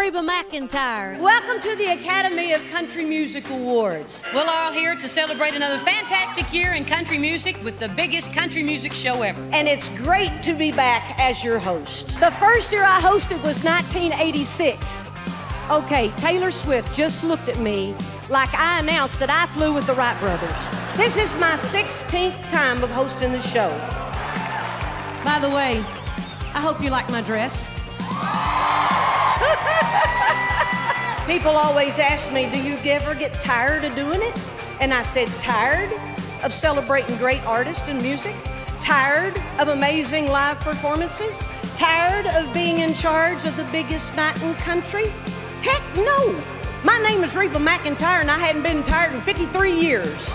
Reba McEntire. Welcome to the Academy of Country Music Awards. We're all here to celebrate another fantastic year in country music with the biggest country music show ever. And it's great to be back as your host. The first year I hosted was 1986. Okay, Taylor Swift just looked at me like I announced that I flew with the Wright brothers. This is my 16th time of hosting the show. By the way, I hope you like my dress. People always ask me, Do you ever get tired of doing it? And I said, Tired of celebrating great artists and music? Tired of amazing live performances? Tired of being in charge of the biggest night in country? Heck no! My name is Reba McEntire, and I hadn't been tired in 53 years.